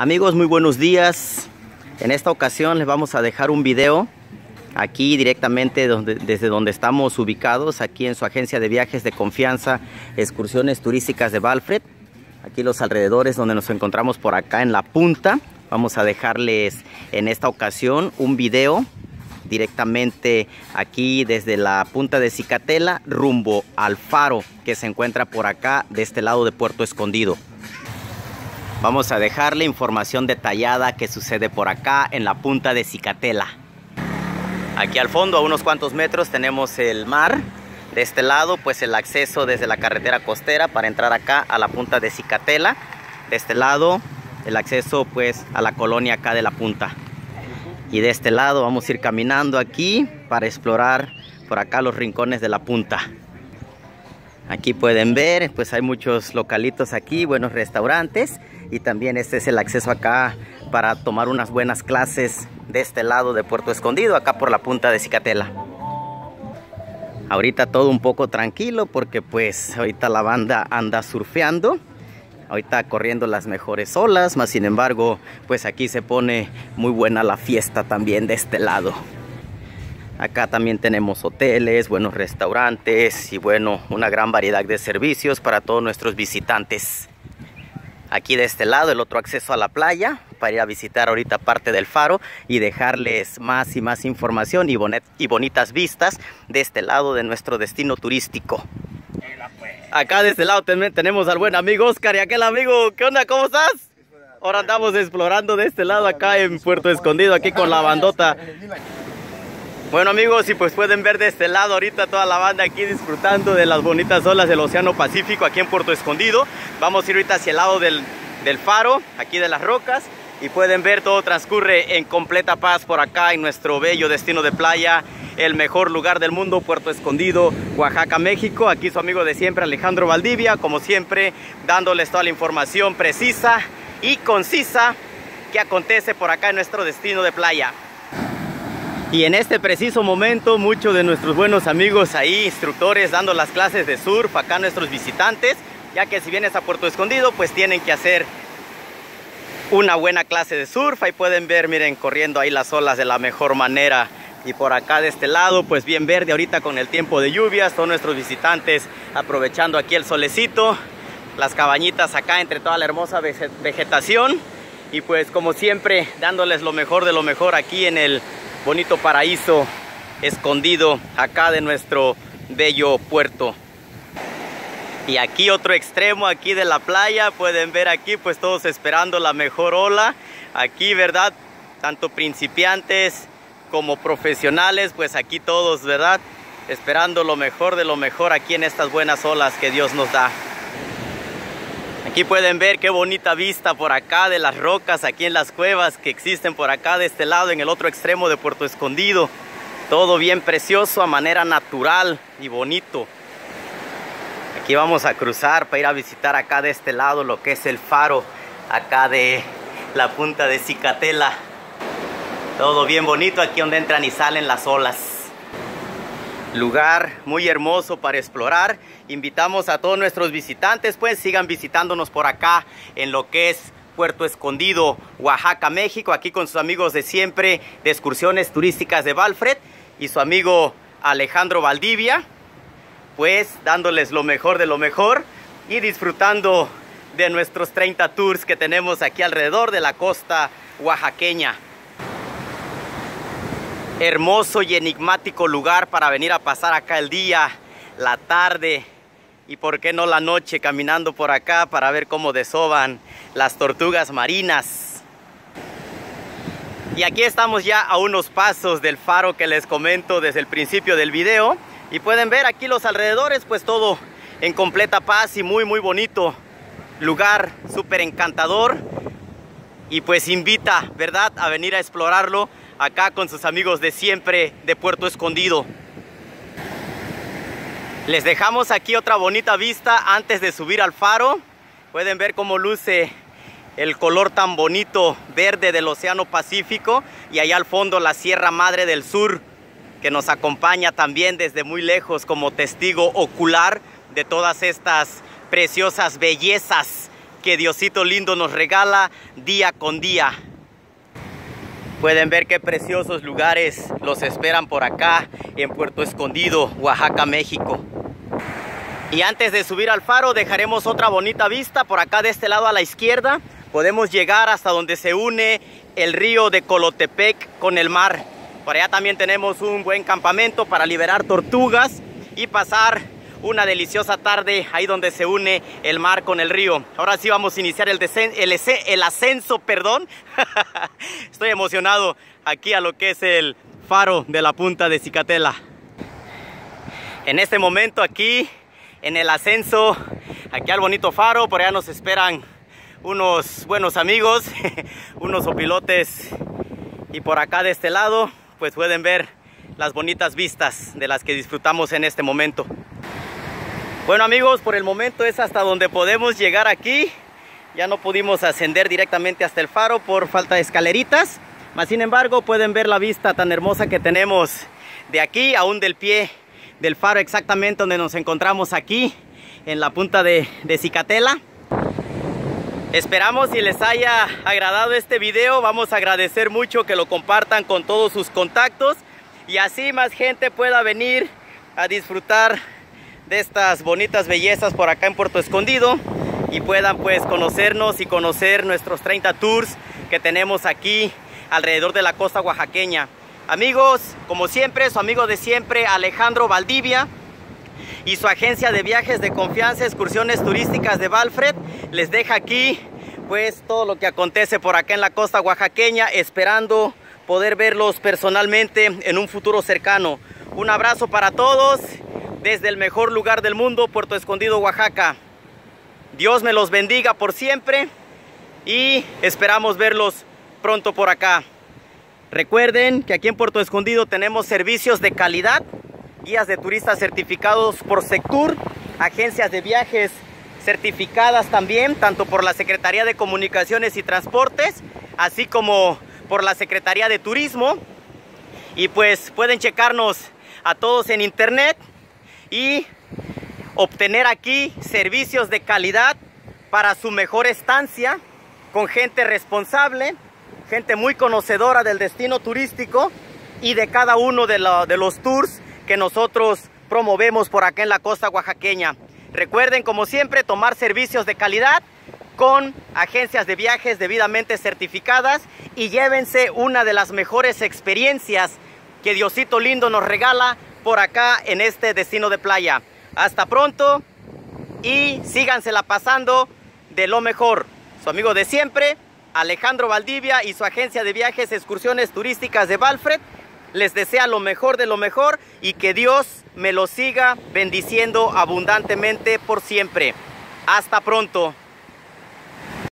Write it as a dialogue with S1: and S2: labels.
S1: Amigos, muy buenos días. En esta ocasión les vamos a dejar un video aquí directamente desde donde estamos ubicados, aquí en su agencia de viajes de confianza, excursiones turísticas de Valfred. Aquí los alrededores donde nos encontramos por acá en la punta. Vamos a dejarles en esta ocasión un video directamente aquí desde la punta de Cicatela rumbo al faro que se encuentra por acá de este lado de Puerto Escondido. Vamos a dejarle información detallada que sucede por acá en la punta de Cicatela. Aquí al fondo, a unos cuantos metros, tenemos el mar. De este lado, pues el acceso desde la carretera costera para entrar acá a la punta de Cicatela. De este lado, el acceso pues a la colonia acá de la punta. Y de este lado vamos a ir caminando aquí para explorar por acá los rincones de la punta. Aquí pueden ver, pues hay muchos localitos aquí, buenos restaurantes. Y también este es el acceso acá para tomar unas buenas clases de este lado de Puerto Escondido, acá por la punta de Cicatela. Ahorita todo un poco tranquilo porque pues ahorita la banda anda surfeando. Ahorita corriendo las mejores olas, más sin embargo, pues aquí se pone muy buena la fiesta también de este lado. Acá también tenemos hoteles, buenos restaurantes y bueno, una gran variedad de servicios para todos nuestros visitantes. Aquí de este lado el otro acceso a la playa para ir a visitar ahorita parte del faro y dejarles más y más información y, y bonitas vistas de este lado de nuestro destino turístico. Acá de este lado tenemos al buen amigo Oscar y aquel amigo, ¿qué onda? ¿Cómo estás? Ahora andamos explorando de este lado acá en Puerto Escondido, aquí con la bandota. Bueno amigos, y pues pueden ver de este lado ahorita toda la banda aquí disfrutando de las bonitas olas del Océano Pacífico aquí en Puerto Escondido. Vamos a ir ahorita hacia el lado del, del faro, aquí de las rocas. Y pueden ver todo transcurre en completa paz por acá en nuestro bello destino de playa el mejor lugar del mundo, Puerto Escondido, Oaxaca, México. Aquí su amigo de siempre, Alejandro Valdivia, como siempre, dándoles toda la información precisa y concisa que acontece por acá en nuestro destino de playa. Y en este preciso momento, muchos de nuestros buenos amigos ahí, instructores, dando las clases de surf acá a nuestros visitantes, ya que si vienes a Puerto Escondido, pues tienen que hacer una buena clase de surf. Ahí pueden ver, miren, corriendo ahí las olas de la mejor manera y por acá de este lado pues bien verde ahorita con el tiempo de lluvias todos nuestros visitantes aprovechando aquí el solecito las cabañitas acá entre toda la hermosa vegetación y pues como siempre dándoles lo mejor de lo mejor aquí en el bonito paraíso escondido acá de nuestro bello puerto y aquí otro extremo aquí de la playa pueden ver aquí pues todos esperando la mejor ola aquí verdad tanto principiantes como profesionales, pues aquí todos, ¿verdad? Esperando lo mejor de lo mejor aquí en estas buenas olas que Dios nos da. Aquí pueden ver qué bonita vista por acá de las rocas, aquí en las cuevas que existen por acá de este lado, en el otro extremo de Puerto Escondido. Todo bien precioso, a manera natural y bonito. Aquí vamos a cruzar para ir a visitar acá de este lado lo que es el faro, acá de la punta de Cicatela. Todo bien bonito aquí donde entran y salen las olas. Lugar muy hermoso para explorar. Invitamos a todos nuestros visitantes, pues sigan visitándonos por acá en lo que es Puerto Escondido, Oaxaca, México, aquí con sus amigos de siempre de excursiones turísticas de Valfred y su amigo Alejandro Valdivia, pues dándoles lo mejor de lo mejor y disfrutando de nuestros 30 tours que tenemos aquí alrededor de la costa oaxaqueña hermoso y enigmático lugar para venir a pasar acá el día, la tarde y por qué no la noche caminando por acá para ver cómo desoban las tortugas marinas. Y aquí estamos ya a unos pasos del faro que les comento desde el principio del video. Y pueden ver aquí los alrededores pues todo en completa paz y muy muy bonito lugar súper encantador. Y pues invita verdad a venir a explorarlo acá con sus amigos de siempre de Puerto Escondido. Les dejamos aquí otra bonita vista antes de subir al faro. Pueden ver cómo luce el color tan bonito verde del Océano Pacífico y allá al fondo la Sierra Madre del Sur que nos acompaña también desde muy lejos como testigo ocular de todas estas preciosas bellezas que Diosito lindo nos regala día con día. Pueden ver qué preciosos lugares los esperan por acá en Puerto Escondido, Oaxaca, México. Y antes de subir al faro dejaremos otra bonita vista por acá de este lado a la izquierda. Podemos llegar hasta donde se une el río de Colotepec con el mar. Por allá también tenemos un buen campamento para liberar tortugas y pasar una deliciosa tarde ahí donde se une el mar con el río. Ahora sí vamos a iniciar el, ascenso, perdón. Estoy emocionado aquí a lo que es el faro de la punta de Cicatela. En este momento aquí en el ascenso, aquí al bonito faro, por allá nos esperan unos buenos amigos, unos opilotes y por acá de este lado pues pueden ver las bonitas vistas de las que disfrutamos en este momento. Bueno amigos, por el momento es hasta donde podemos llegar aquí. Ya no pudimos ascender directamente hasta el faro por falta de escaleritas. Mas sin embargo pueden ver la vista tan hermosa que tenemos de aquí, aún del pie del faro exactamente donde nos encontramos aquí, en la punta de, de Cicatela. Esperamos si les haya agradado este video, vamos a agradecer mucho que lo compartan con todos sus contactos y así más gente pueda venir a disfrutar de estas bonitas bellezas por acá en Puerto Escondido y puedan pues conocernos y conocer nuestros 30 tours que tenemos aquí alrededor de la costa oaxaqueña. Amigos, como siempre, su amigo de siempre Alejandro Valdivia y su agencia de viajes de confianza, excursiones turísticas de Valfred, les deja aquí pues todo lo que acontece por acá en la costa oaxaqueña, esperando poder verlos personalmente en un futuro cercano. Un abrazo para todos desde el mejor lugar del mundo, Puerto Escondido, Oaxaca. Dios me los bendiga por siempre y esperamos verlos pronto por acá. Recuerden que aquí en Puerto Escondido tenemos servicios de calidad, guías de turistas certificados por Sectur, agencias de viajes certificadas también, tanto por la Secretaría de Comunicaciones y Transportes, así como por la Secretaría de Turismo. Y pues pueden checarnos a todos en internet y obtener aquí servicios de calidad para su mejor estancia con gente responsable, gente muy conocedora del destino turístico y de cada uno de, los tours que nosotros promovemos por acá en la costa oaxaqueña. Recuerden, como siempre, tomar servicios de calidad con agencias de viajes debidamente certificadas y llévense una de las mejores experiencias que Diosito Lindo nos regala por acá en este destino de playa. Hasta pronto y sígansela pasando de lo mejor. Su amigo de siempre, Alejandro Valdivia y su agencia de viajes excursiones turísticas de Valfred les desea lo mejor de lo mejor y que Dios me lo siga bendiciendo abundantemente por siempre. Hasta pronto.